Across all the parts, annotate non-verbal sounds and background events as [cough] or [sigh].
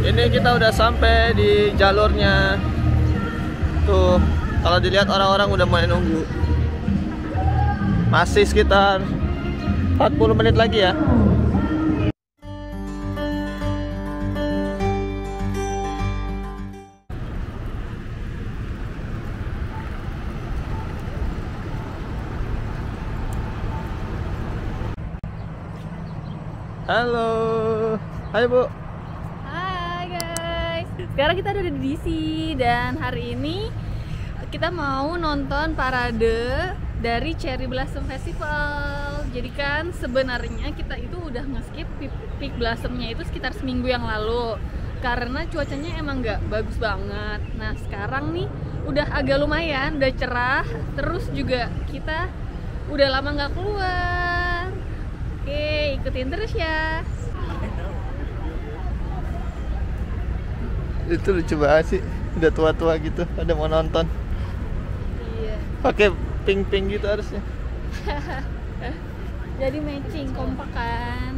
Ini kita udah sampai di jalurnya. Tuh, kalau dilihat orang-orang udah mulai nunggu. Masih sekitar 40 menit lagi ya. Halo. Hai, Bu. Sekarang kita ada di DC dan hari ini kita mau nonton parade dari Cherry Blossom Festival. Jadi kan sebenarnya kita itu udah nge-skip peak blossomnya itu sekitar seminggu yang lalu karena cuacanya emang nggak bagus banget. Nah sekarang nih udah agak lumayan, udah cerah. Terus juga kita udah lama nggak keluar. Oke, ikutin terus ya. Itu lucu banget sih. Udah tua-tua gitu, ada mau nonton. Iya. Pakai pink-pink gitu harusnya. [laughs] jadi matching kompak kan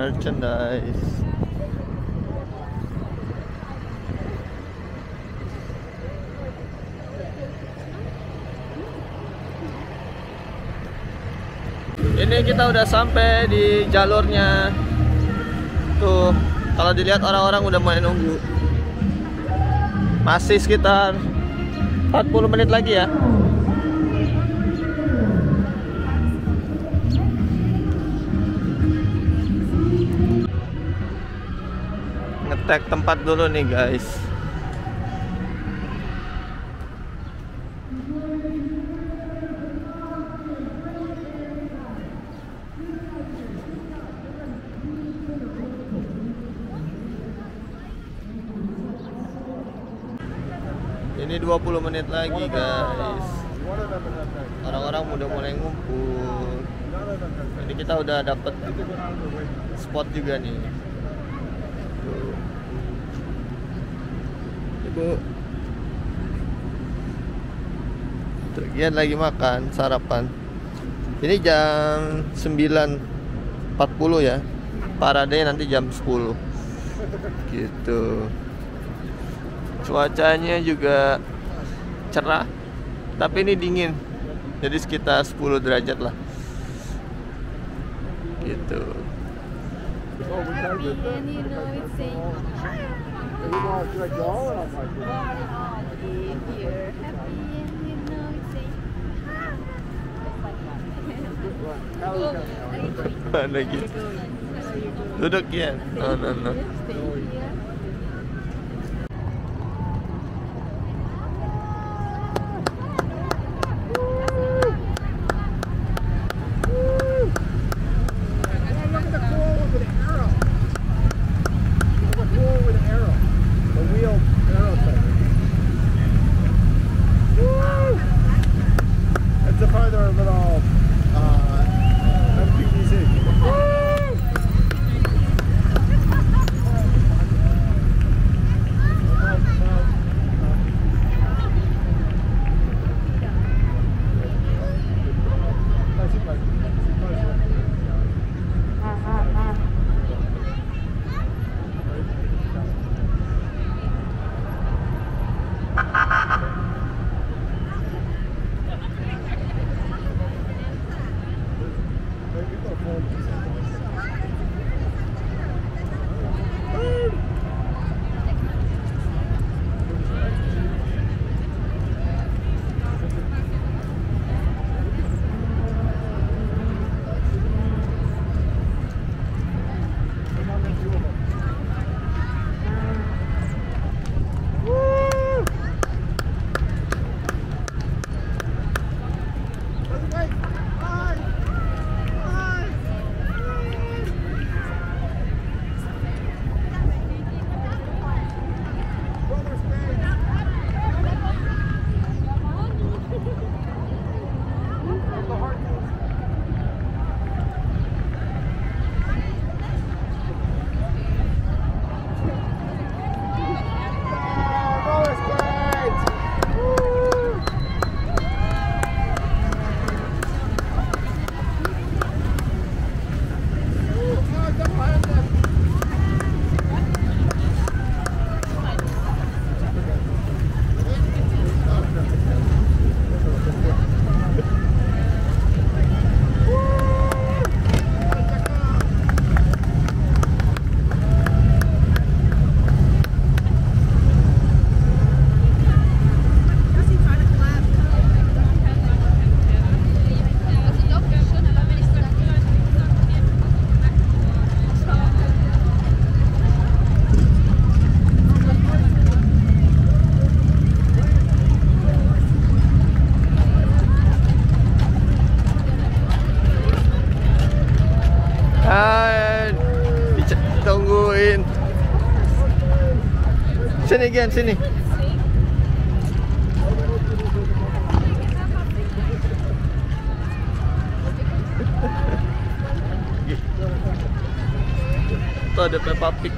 Merchandise. Ini kita udah sampai di jalurnya. Tuh, kalau dilihat orang-orang udah mulai nunggu. Masih sekitar 40 menit lagi ya. Ngetek tempat dulu nih guys. Ini 20 menit lagi guys. Orang-orang udah mulai ngumpul. Ini kita udah dapet spot juga nih Tuh. Ibu Tuh, Gian lagi makan sarapan. Ini jam 9.40 ya. Parade nanti jam 10 gitu. Cuacanya juga cerah tapi ini dingin. Jadi sekitar 10 derajat lah. Gitu They going to go I'm like you're happy and you know it's safe. Like that. Lagi. Duduk yan. No, no, no. Sini Gian, sini. Tuh ada Peppa Pig.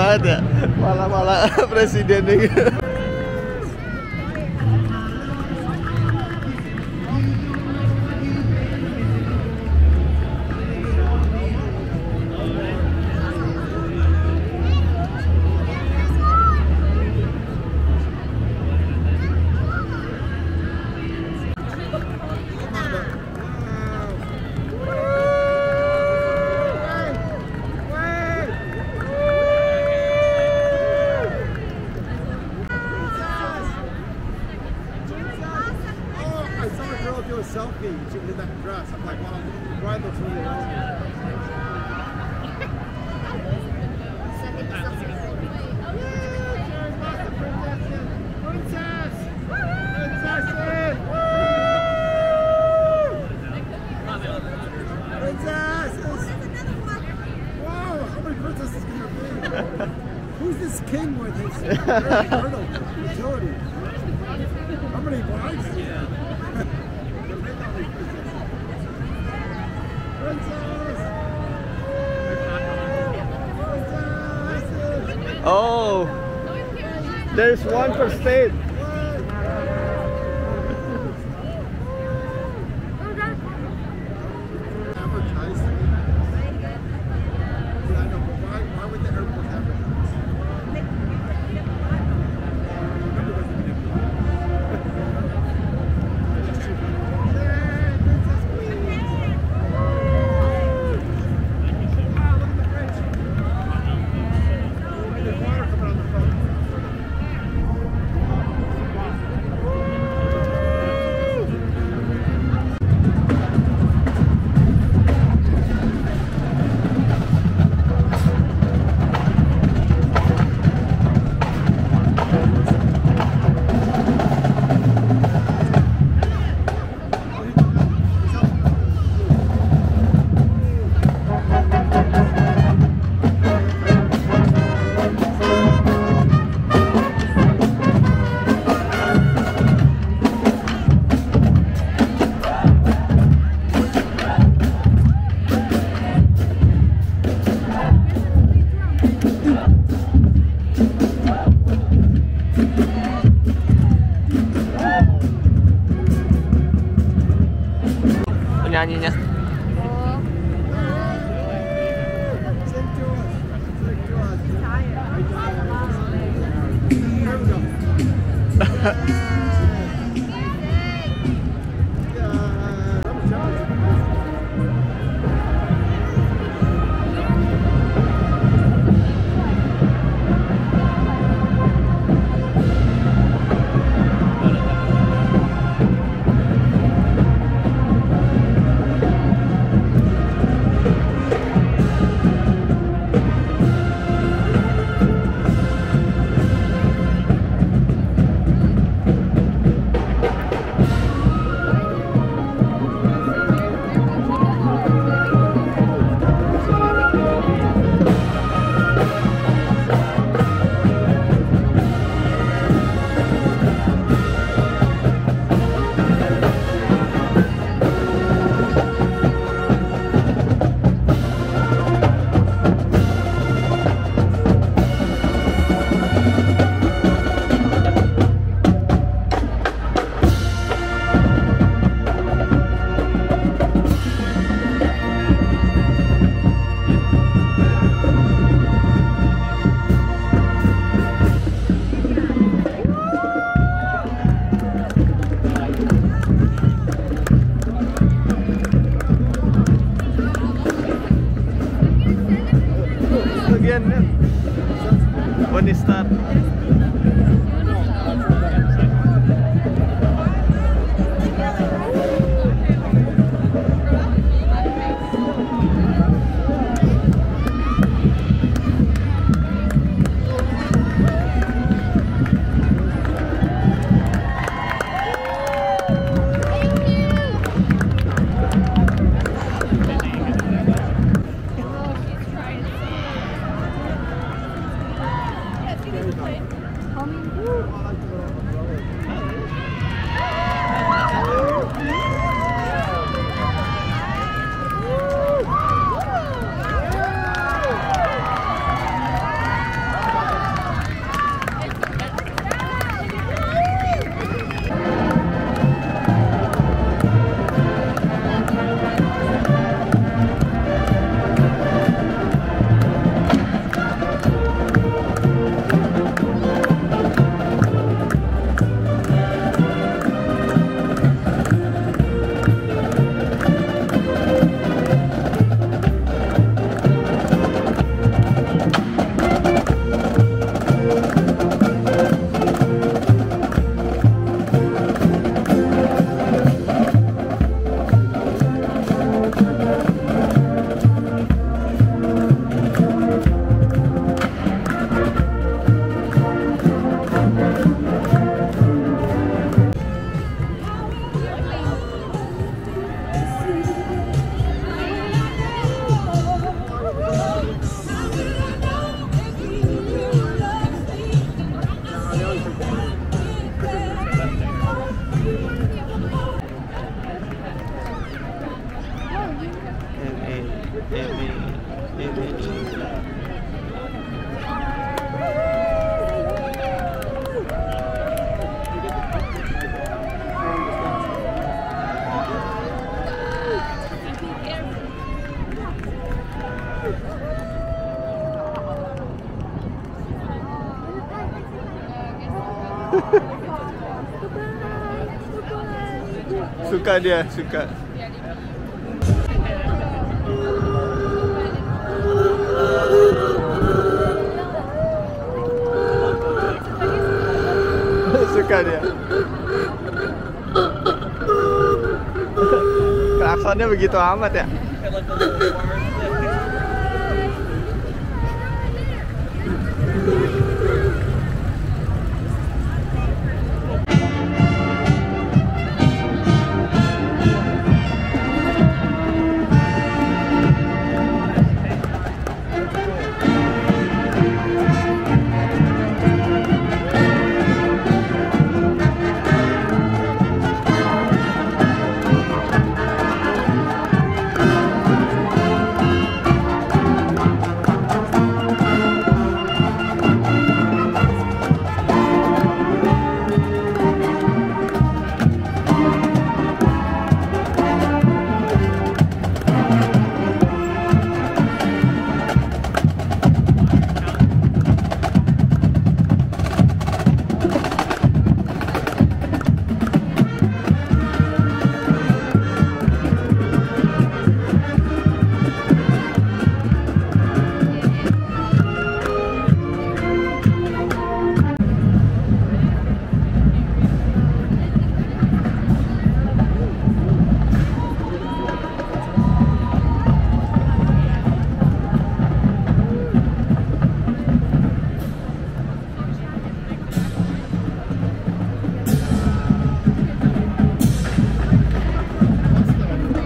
banget ya malah malah [laughs] presidennya ini. Oh, there's one per state. Yeah. Suka dia, suka. [laughs] suka dia. Klaksonnya begitu amat ya.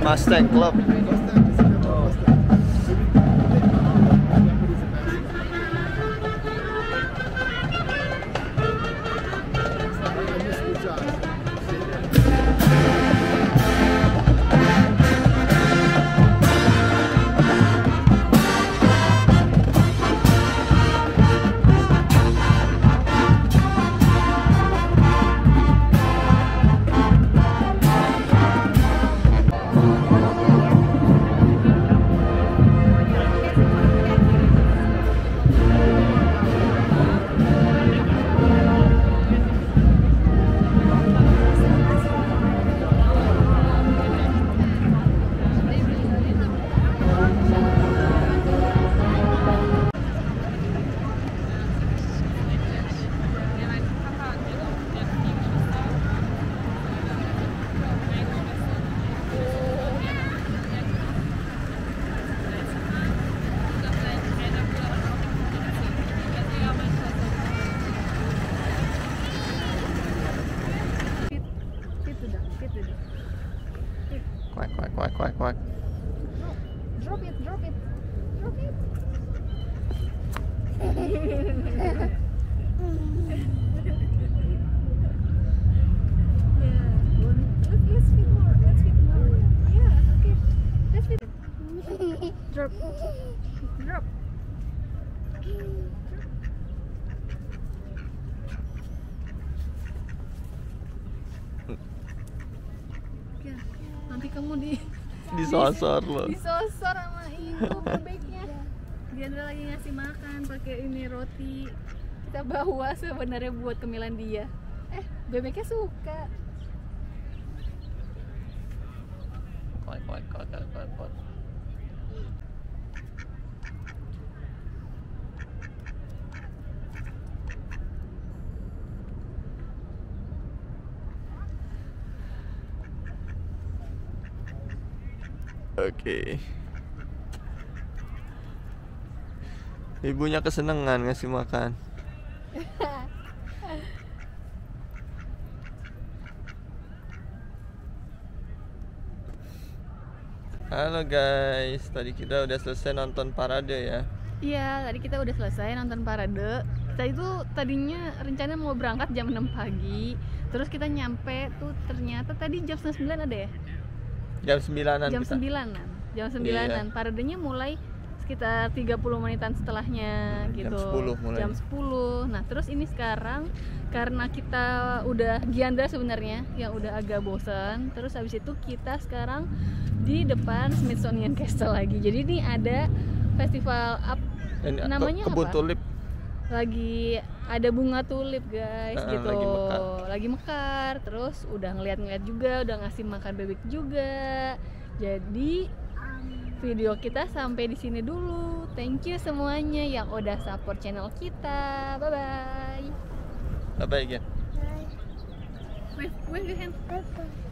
Mustang Club. Drop, drop. Ya, nanti kamu di Disosor lo. disosor sama itu bebeknya. Dia udah lagi ngasih makan pakai ini roti. Kita bawa sebenarnya buat kemilan dia eh bebeknya suka. Quack quack quack quack quack Oke. Ibunya kesenangan ngasih makan. Halo guys, tadi kita udah selesai nonton parade ya. iya tadi kita udah selesai nonton parade kita itu tadinya rencana mau berangkat jam 6 pagi terus kita nyampe tuh ternyata tadi jam setengah 9 ada ya Jam 9-an jam sembilanan jam Iya. sembilanan paradenya mulai sekitar 30 menitan setelahnya Hmm, jam gitu 10 mulai. jam 10 nah terus ini sekarang karena kita udah Giandra sebenarnya yang udah agak bosan terus habis itu kita sekarang di depan Smithsonian Castle lagi jadi ini ada festival up Ini ke- namanya kebun apa? tulip. Lagi ada bunga tulip guys Ah, gitu. lagi mekar. lagi mekar terus udah ngeliat-ngeliat juga udah ngasih makan bebek juga. Jadi video kita sampai di sini dulu. Thank you semuanya yang udah support channel kita. Bye bye Bye bye. Again. wave wave your hand. Bye-bye.